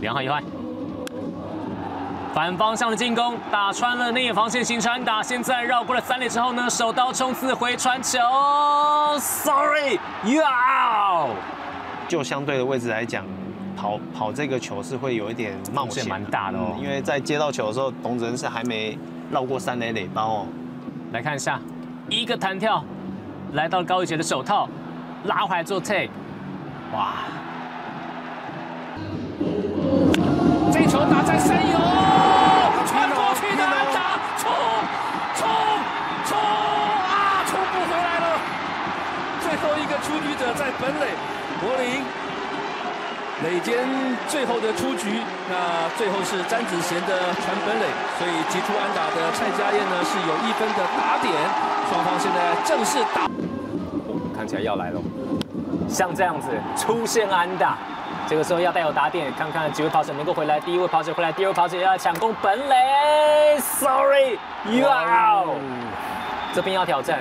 两好一坏。反方向的进攻打穿了内野防线，形成打。现在绕过了三垒之后呢，手刀冲刺回传球，Sorry，要。就相对的位置来讲，跑跑这个球是会有一点冒险，蛮大的哦。因为在接到球的时候，董子恩是还没绕过三垒垒包哦。来看一下，一个弹跳，来到高一杰的手套，拉回来做 take，哇！这球打在深油，传过去的安打，冲冲冲啊，冲不回来了。最后一个出局者在本垒，柏林垒间最后的出局，那最后是詹子贤的传本垒，所以击出安打的蔡家燕呢是有一分的打点，双方现在正式打，看起来要来了，像这样子出现安打。这个时候要带有打点，看看几位跑者能够回来。第一位跑者回来，第二位跑者要抢攻本垒，Sorry，要这边要挑战。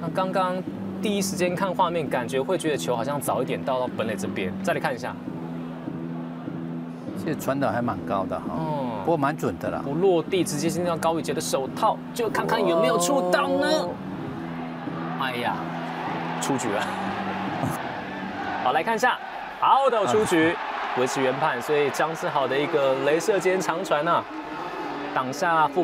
那刚刚第一时间看画面，感觉会觉得球好像早一点到到本垒这边。再来看一下，其实传的还蛮高的哈，不过蛮准的啦。不落地，直接进到高宇杰的手套，就看看有没有触到呢。哎呀，出局了。好，来看一下。好的出局，维持原判，所以张志豪的一个镭射间长传啊，挡下副。